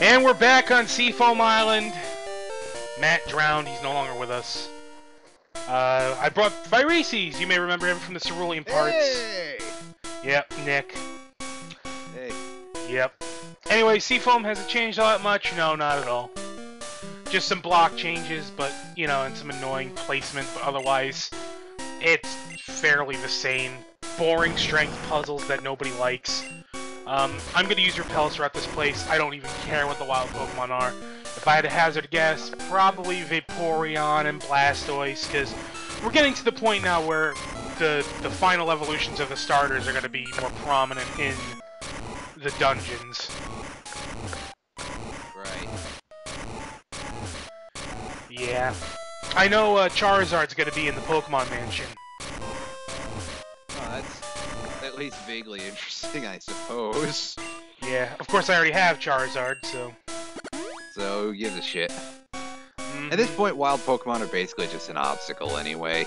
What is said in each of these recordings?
And we're back on Seafoam Island. Matt drowned. He's no longer with us. Uh, I brought Phyresis. You may remember him from the Cerulean parts. Hey! Yep, Nick. Hey. Yep. Anyway, Seafoam hasn't changed all that much. No, not at all. Just some block changes, but, you know, and some annoying placement, but otherwise, it's fairly the same. Boring strength puzzles that nobody likes. Um, I'm going to use repels throughout this place. I don't even care what the wild Pokemon are. If I had to hazard a guess, probably Vaporeon and Blastoise, because we're getting to the point now where the the final evolutions of the starters are going to be more prominent in the dungeons. Right. Yeah. I know uh, Charizard's going to be in the Pokemon Mansion. At least vaguely interesting, I suppose. Yeah, of course I already have Charizard, so... So, who gives a shit? Mhm. At this point, wild Pokemon are basically just an obstacle anyway.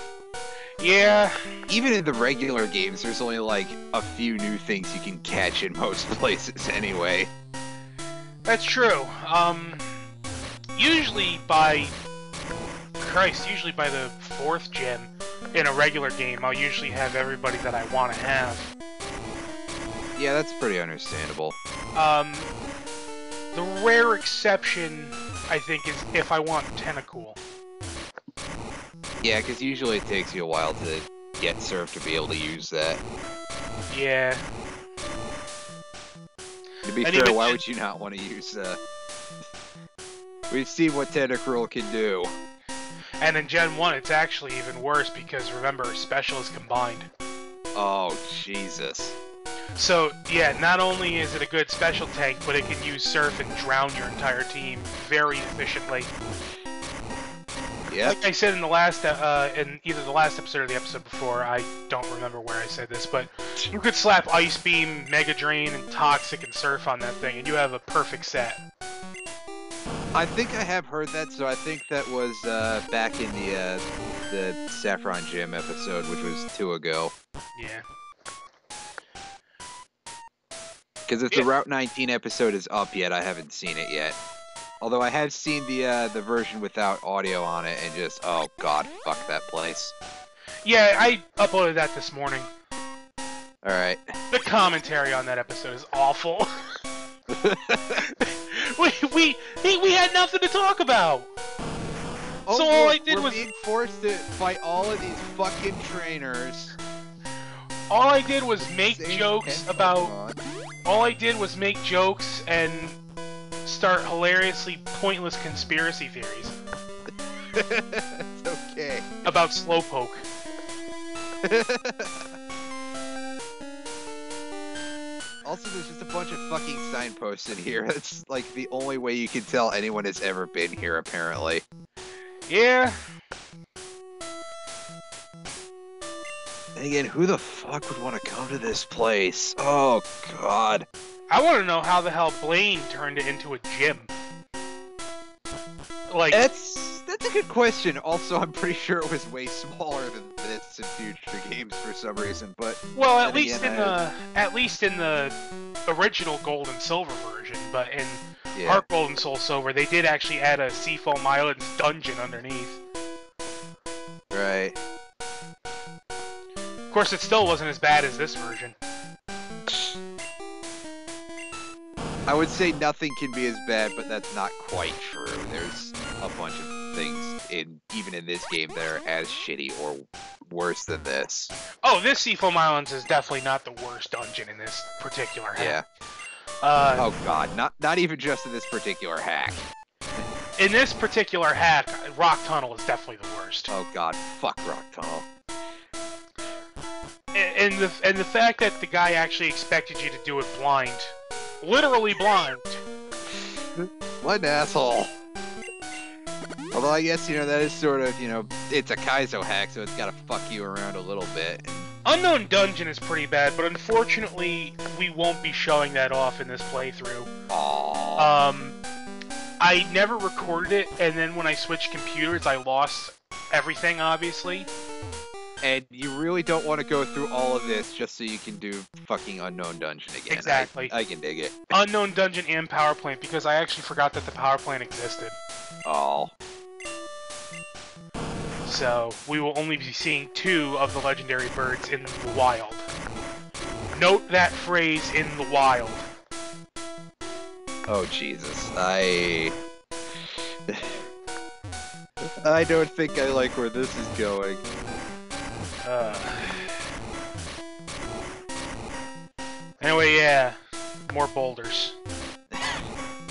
Yeah, Even in the regular games, there's only like a few new things you can catch in most places anyway. that's true. Um, usually by... Christ, usually by the fourth gym in a regular game, I'll usually have everybody that I want to have. Yeah, that's pretty understandable. Um, the rare exception, I think, is if I want Tentacool. Yeah, because usually it takes you a while to get Surf to be able to use that. Yeah. To be And fair, why would you not want to use uh We've seen what Tentacruel can do. And in Gen 1, it's actually even worse because remember, Special is combined. Oh, Jesus. So, yeah, not only is it a good special tank, but it can use Surf and drown your entire team very efficiently. Yep. Like I said in the last, uh, in either the last episode or the episode before, I don't remember where I said this, but you could slap Ice Beam, Mega Drain, and Toxic and Surf on that thing, and you have a perfect set. I think I have heard that, so I think that was uh, back in the uh, the Saffron Gym episode, which was two ago. Yeah. Because if Yeah. the Route 19 episode is up yet, I haven't seen it yet. Although I have seen the uh, the version without audio on it, and just oh god, fuck that place. Yeah, I uploaded that this morning. All right. The commentary on that episode is awful. we, we, we, we had nothing to talk about. So all I did Oh, we're was- being forced to fight all of these fucking trainers. All I did was make Same jokes about Pokemon. All I did was make jokes and start hilariously pointless conspiracy theories it's okay. about Slowpoke. Also, there's just a bunch of fucking signposts in here. That's like the only way you can tell anyone has ever been here, apparently. Yeah, And again, who the fuck would want to come to this place? Oh, God. I want to know how the hell Blaine turned it into a gym. Like, That's that's a good question. Also, I'm pretty sure it was way smaller than this in future games for some reason. But well, at least again, in the at least in the original Gold and Silver version, but in yeah, Heart Gold and Soul Silver, they did actually add a Seafoam Islands dungeon underneath. right. Of course, it still wasn't as bad as this version. I would say nothing can be as bad, but that's not quite true. There's a bunch of things in even in this game that are as shitty or worse than this. Oh, this Seafoam Islands is definitely not the worst dungeon in this particular hack. Yeah. Uh, Oh god, not not even just in this particular hack. In this particular hack, Rock Tunnel is definitely the worst. Oh god, fuck Rock Tunnel. And- the and the fact that the guy actually expected you to do it blind, literally blind. What an asshole. Although I guess you know that is sort of you know it's a Kaizo hack, so it's got to fuck you around a little bit. Unknown Dungeon is pretty bad, but unfortunately, we won't be showing that off in this playthrough. Aww. Um, I never recorded it, and then when I switched computers, I lost everything, obviously. And you really don't want to go through all of this just so you can do fucking unknown dungeon again. I- Exactly. I, can dig it. Unknown Dungeon and Power Plant because I actually forgot that the Power Plant existed. Oh, So we will only be seeing two of the legendary birds in the wild. Note that phrase in the wild. oh Jesus! I. I don't think I like where this is going. Uh. Anyway, yeah, more boulders.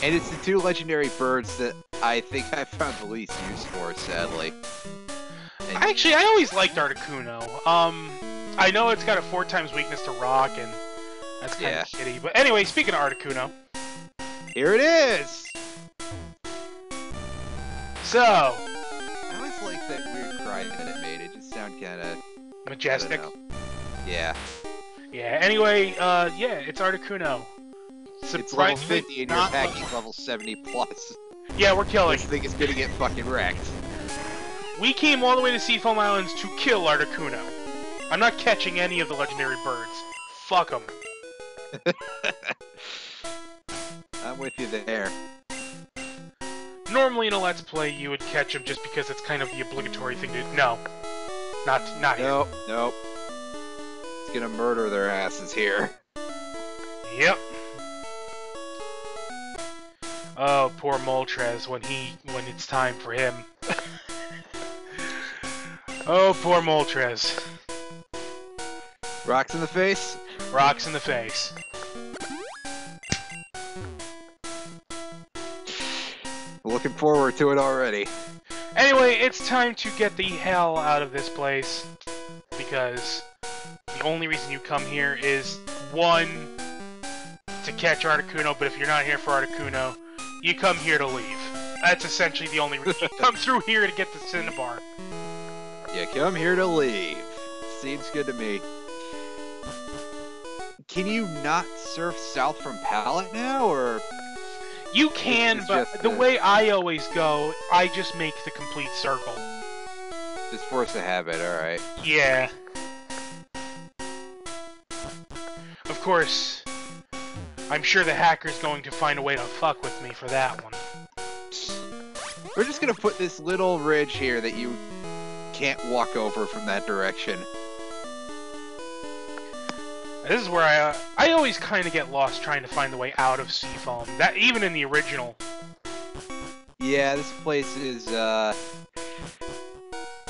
And it's the two legendary birds that I think I found the least use for, sadly. And Actually, I always liked Articuno. Um, I know it's got a four times weakness to rock, and that's kind Yeah. of shitty. But anyway, speaking of Articuno, here it is! so I always like that weird cry that it made. It just sounded kind of majestic. Yeah, Yeah. Anyway, uh, yeah, it's Articuno. it's level 50 and you're attacking level 70 plus. Yeah, we're killing. This thing is gonna get fucking wrecked. We came all the way to Seafoam Islands to kill Articuno. I'm not catching any of the legendary birds. Fuck them. I'm with you there. Normally in a Let's Play, you would catch them just because it's kind of the obligatory thing to. No, not not here. Nope, nope. It's gonna murder their asses here. Yep. Oh, poor Moltres when he when it's time for him. oh, poor Moltres. Rocks in the face? Rocks in the face. Looking forward to it already. Anyway, it's time to get the hell out of this place because the only reason you come here is one to catch Articuno, but if you're not here for Articuno, you come here to leave. That's essentially the only reason. You come through here to get the Cinnabar. You come here to leave. Seems good to me. Can you not surf south from Pallet now, or You can, It's but the the- way I always go, I just make the complete circle. just force a habit? All right. Yeah. Of course, I'm sure the hacker's going to find a way to fuck with me for that one. We're just gonna put this little ridge here that you can't walk over from that direction. This is where I uh, I always kind of get lost trying to find the way out of Seafoam. That even in the original. Yeah, this place is uh.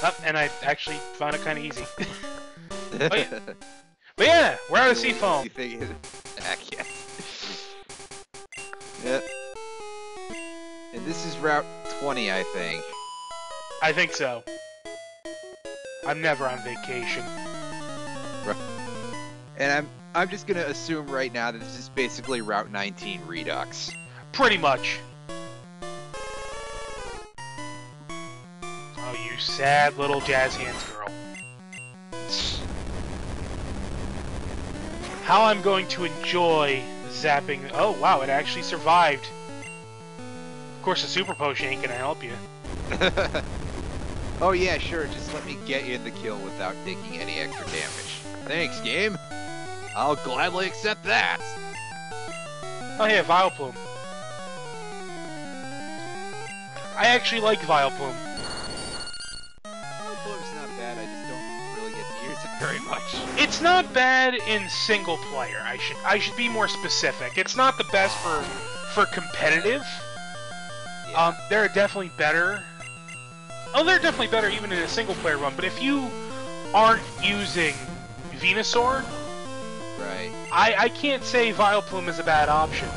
Oh, and I actually found it kind of easy. yeah. But yeah, we're out of Seafoam. You think it? Heck yeah. Yep. And this is Route 20, I think. I think so. I'm never on vacation. And I'm I'm just gonna assume right now that this is basically Route 19 Redux. Pretty much. Oh, you sad little jazz hands girl. How I'm going to enjoy zapping. Oh, wow, it actually survived. Of course, the super potion ain't gonna help you. oh yeah, sure. Just let me get you the kill without taking any extra damage. Thanks, game. I'll gladly accept that. Oh, yeah, Vileplume. I actually like Vileplume. Vileplume's not bad. I just don't really get to use it very much. It's not bad in single player. I should I should be more specific. It's not the best for for competitive. Yeah. Um, there are definitely better. Oh, they're definitely better even in a single player run. But if you aren't using Venusaur, right. I I can't say Vileplume is a bad option.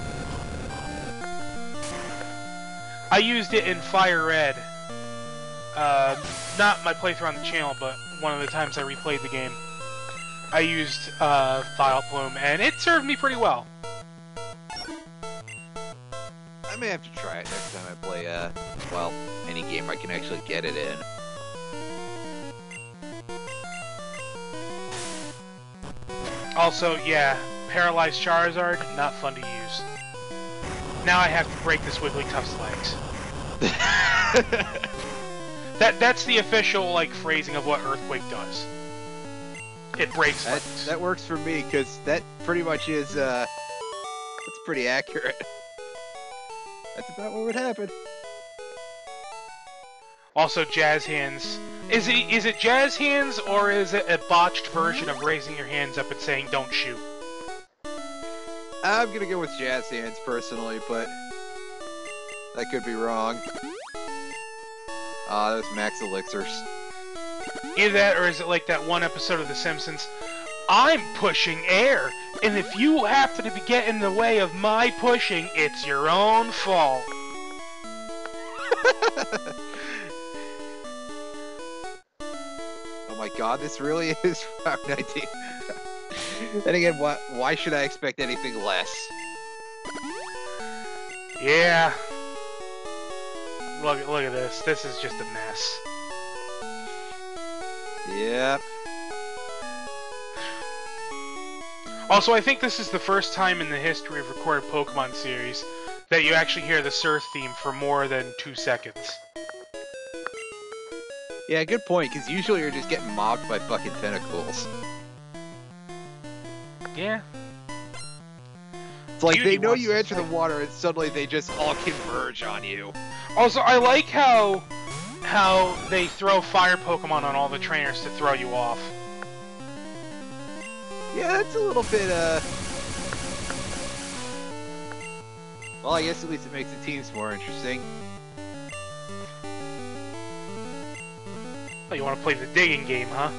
I used it in Fire Red. Uh, not my playthrough on the channel, but one of the times I replayed the game. I used uh, Vileplume, and it served me pretty well. I may have to try it next time I play, uh, well, any game I can actually get it in. Also, yeah, Paralyzed Charizard, not fun to use. Now I have to break this Wigglytuff's legs. That that's the official like phrasing of what Earthquake does. it breaks That, legs. that works for me because that pretty much is uh, that's pretty accurate. That's about what would happen. Also, jazz hands. Is it is it jazz hands or is it a botched version of raising your hands up and saying "Don't shoot"? I'm gonna go with jazz hands personally, but that could be wrong. Ah, those max elixirs. Either that, or is it like that one episode of The Simpsons? I'm pushing air, and if you happen to be getting in the way of my pushing, it's your own fault. god, this really is Route 19. then again, why, why should I expect anything less? Yeah. Look, look at this. This is just a mess. Yep. Also, I think this is the first time in the history of recorded Pokemon series that you actually hear the Surf theme for more than two seconds. Yeah, good point, because usually you're just getting mobbed by fucking tentacles. Yeah. It's like Beauty they know you enter the water and suddenly they just all converge on you. Also, I like how how they throw fire Pokemon on all the trainers to throw you off. Yeah, that's a little bit, uh... Well, I guess at least it makes the teams more interesting. Oh, you want to play the digging game, huh?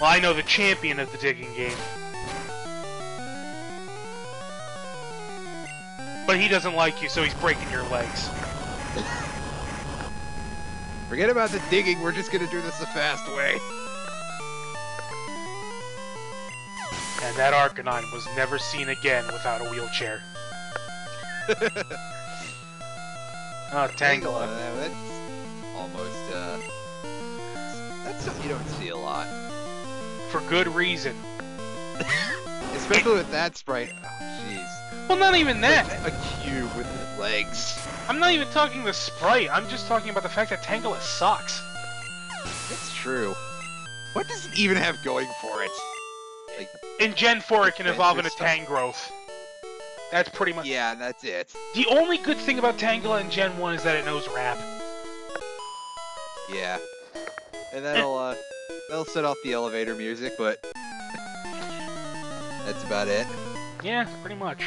Well, I know the champion of the digging game. But he doesn't like you, so he's breaking your legs. Forget about the digging, we're just gonna do this the fast way. And that Arcanine was never seen again without a wheelchair. Ah, oh, Tangela. Something you don't see a lot. For good reason. Especially with that sprite. Oh, jeez. Well, not even that. A cube with legs. I'm not even talking the sprite. I'm just talking about the fact that Tangela sucks. It's true. What does it even have going for it? Like, In Gen 4, it can evolve into Tangrowth. That's pretty much... yeah, that's it. The only good thing about Tangela in Gen 1 is that it knows wrap. Yeah. And that'll, uh, that'll set off the elevator music, but... that's about it. Yeah, pretty much.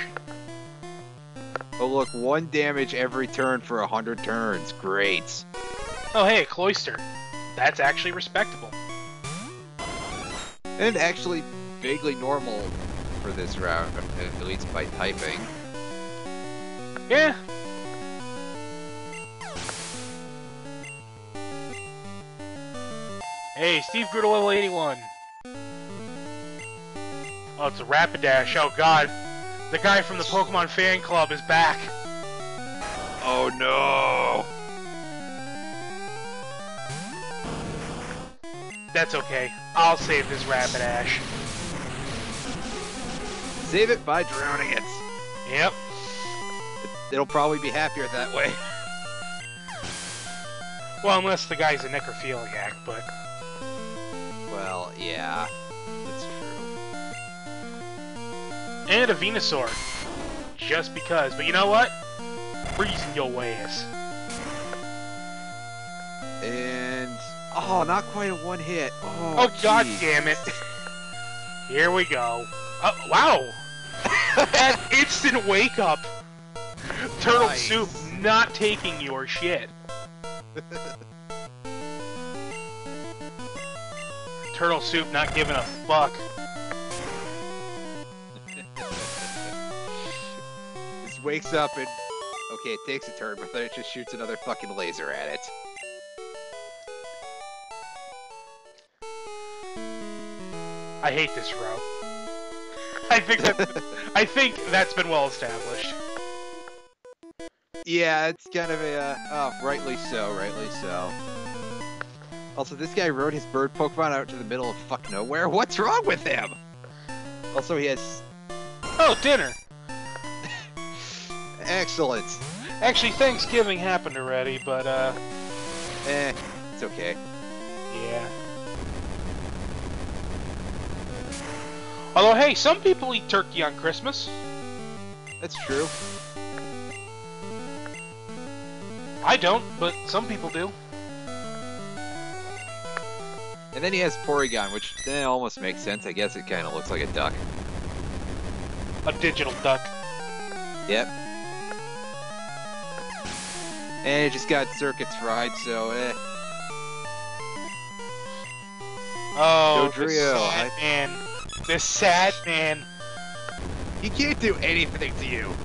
Oh look, one damage every turn for a hundred turns. Great. Oh, hey, a Cloyster. That's actually respectable. And actually vaguely normal for this round, at least by typing. Yeah. Hey, Steve level 81. Oh, it's a Rapidash. Oh, God. The guy from the Pokemon fan club is back. Oh no! That's okay. I'll save this Rapidash. Save it by drowning it. Yep. It'll probably be happier that way. Well, unless the guy's a necrophiliac, but... Well, yeah. That's true. And a Venusaur. Just because. But you know what? Freezing your ass. And oh, not quite a one hit. Oh, Oh, god damn it. Here we go. Oh, wow. An instant wake up. Turtle Nice. Soup not taking your shit. Turtle Soup not giving a fuck. Just wakes up and okay, it takes a turn, but then it just shoots another fucking laser at it. I hate this route. I think that I think that's been well established. yeah, it's kind of a uh, oh, rightly so, rightly so. Also, this guy rode his bird Pokemon out to the middle of fuck nowhere. What's wrong with him? Also, he has Oh, dinner. excellent. Actually, Thanksgiving happened already, but uh, Eh, it's okay. yeah. Although, hey, some people eat turkey on Christmas. That's true. I don't, but some people do. And then he has Porygon, which eh, almost makes sense. I guess it kind of looks like a duck. A digital duck. Yep. And it just got circuits fried, so eh. Oh, Dodrio, this sad I- man. This sad man. He can't do anything to you.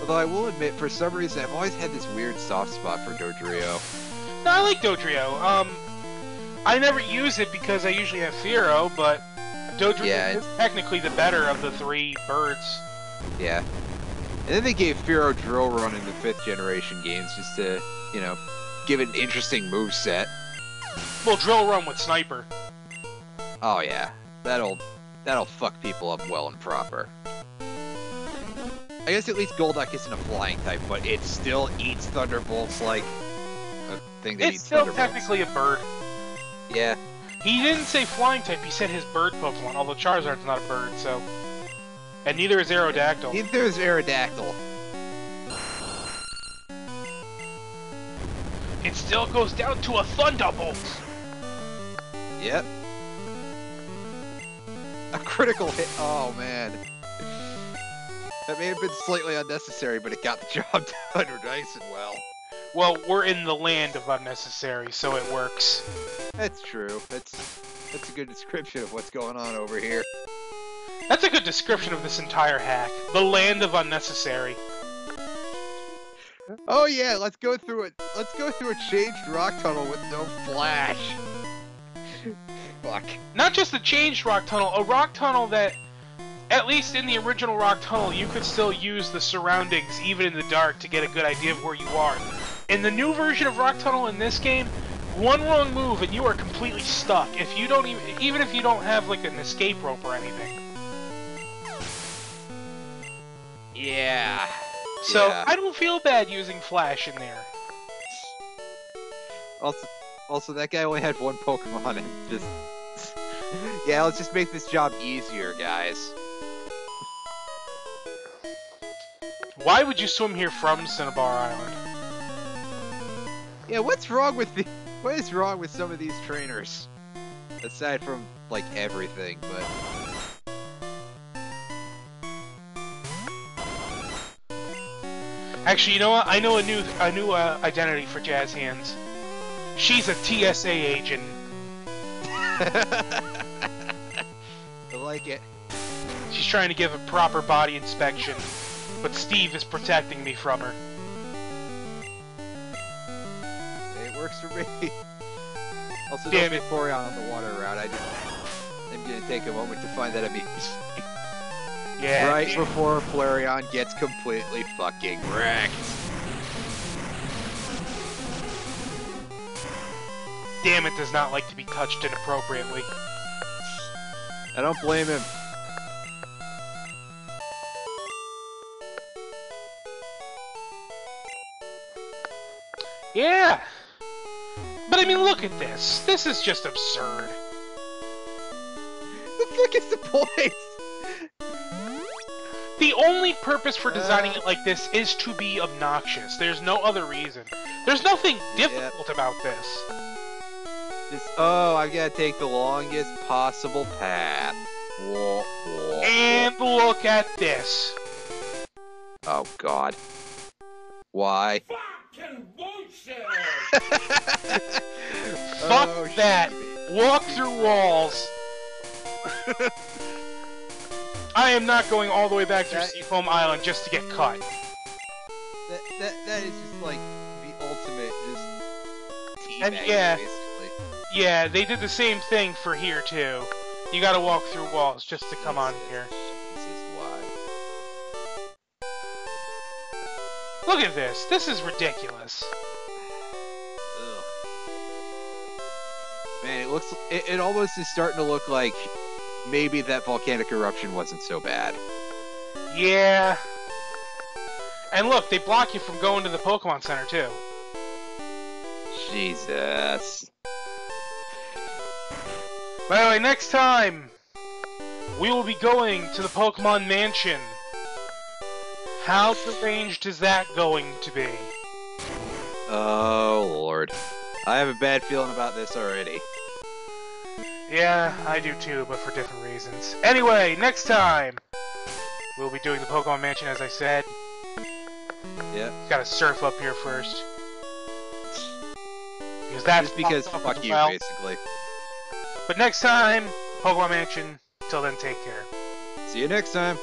Although I will admit, for some reason, I've always had this weird soft spot for Dodrio. No, I like Dodrio. Um, I never use it because I usually have Fearow, but Dodrio Yeah, is technically the better of the three birds. Yeah. And then they gave Fearow Drill Run in the fifth generation games just to, you know, give it an interesting move set. Well, Drill Run with Sniper. Oh yeah, that'll that'll fuck people up well and proper. I guess at least Golduck isn't a flying type, but it still eats thunderbolts like a thing that It's eats still technically a bird. Yeah, He didn't say flying type, he said his bird Pokemon, although Charizard's not a bird, so. And neither is Aerodactyl. neither is Aerodactyl. It still goes down to a Thunderbolt! Yep. A critical hit. Oh man. That may have been slightly unnecessary, but it got the job done nice and well. Well, we're in the land of unnecessary, so it works. That's true. That's that's a good description of what's going on over here. That's a good description of this entire hack. The land of unnecessary. Oh yeah, let's go through it. Let's go through a changed rock tunnel with no flash. Fuck. Not just a changed rock tunnel, a rock tunnel that, at least in the original rock tunnel, you could still use the surroundings, even in the dark, to get a good idea of where you are. In the new version of rock tunnel in this game, one wrong move and you are completely stuck. If you don't even, even if you don't have like an escape rope or anything. Yeah. So Yeah. I don't feel bad using flash in there. Also, also that guy only had one Pokemon and just. yeah, let's just make this job easier, guys. Why would you swim here from Cinnabar Island? Yeah, what's wrong with the? What is wrong with some of these trainers? Aside from like everything, but Actually, you know what? I know a new a new uh, identity for Jazz Hands. She's a TSA agent. I like it. She's trying to give a proper body inspection, but Steve is protecting me from her. Works for me. Also, Damn don't it. on the water route. I just, I'm gonna take a moment to find that amusing. Yeah. right damn- before Flareon gets completely fucking wrecked. Damn it does not like to be touched inappropriately. I don't blame him. Yeah. But I mean, look at this. This is just absurd. The fuck is the point? The only purpose for designing it like this is to be obnoxious. There's no other reason. There's nothing difficult about this. Just, oh, I've got to take the longest possible path. Whoa, whoa, And look at this. Oh God. Why? Fuck Oh, that. Walk through walls. I am not going all the way back through That- Seafoam Island just to get cut. That, that, that is just like the ultimate just And yeah. basically. Yeah, they did the same thing for here too. You gotta walk through walls just to come on here. Jesus, why? Look at this. This is ridiculous. Looks. It, it almost is starting to look like maybe that volcanic eruption wasn't so bad. Yeah. And look, they block you from going to the Pokemon Center too. Jesus. By the way, next time we will be going to the Pokemon Mansion. How deranged is that going to be? Oh lord. I have a bad feeling about this already. Yeah, I do too, but for different reasons. Anyway, next time, we'll be doing the Pokemon Mansion, as I said. Yeah. Gotta surf up here first. Because that's Just because fuck you, well. basically. But next time, Pokemon Mansion. Till then, take care. See you next time.